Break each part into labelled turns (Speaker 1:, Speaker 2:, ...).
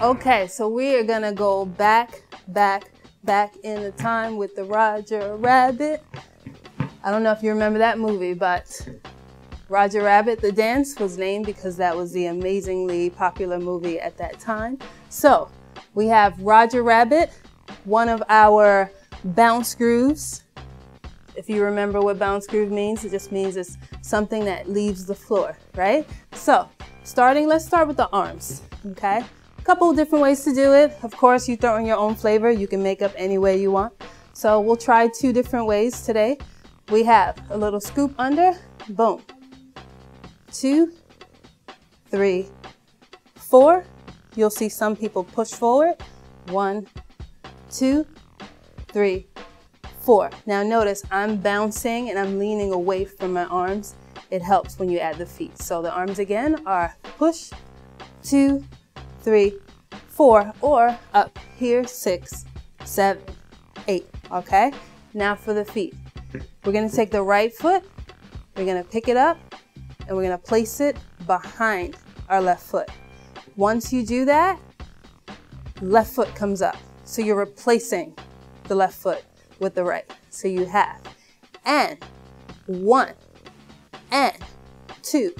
Speaker 1: Okay, so we are gonna go back, back, back in the time with the Roger Rabbit. I don't know if you remember that movie, but Roger Rabbit, the dance was named because that was the amazingly popular movie at that time. So we have Roger Rabbit, one of our bounce grooves. If you remember what bounce groove means, it just means it's something that leaves the floor, right? So starting, let's start with the arms, okay? Couple different ways to do it. Of course, you throw in your own flavor. You can make up any way you want. So we'll try two different ways today. We have a little scoop under, boom. Two, three, four. You'll see some people push forward. One, two, three, four. Now notice I'm bouncing and I'm leaning away from my arms. It helps when you add the feet. So the arms again are push, two, three, four, or up here, six, seven, eight, okay? Now for the feet. We're gonna take the right foot, we're gonna pick it up, and we're gonna place it behind our left foot. Once you do that, left foot comes up. So you're replacing the left foot with the right. So you have and one and two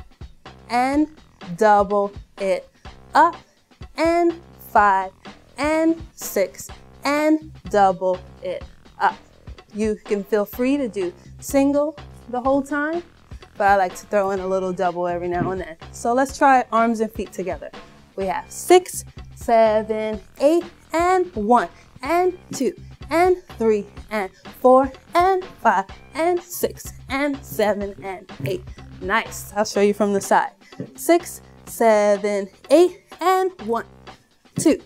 Speaker 1: and double it up and five and six and double it up. You can feel free to do single the whole time, but I like to throw in a little double every now and then. So let's try arms and feet together. We have six, seven, eight, and one, and two, and three, and four, and five, and six, and seven, and eight. Nice. I'll show you from the side. Six, seven, eight, and one, two,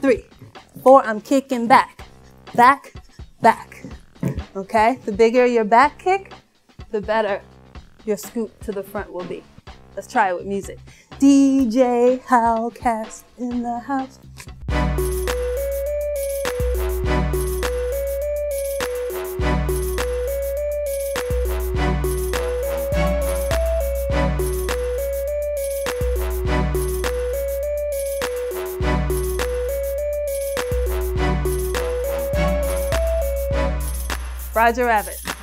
Speaker 1: three, four. I'm kicking back, back, back. Okay? The bigger your back kick, the better your scoop to the front will be. Let's try it with music. DJ Howcast in the house. Roger Rabbit.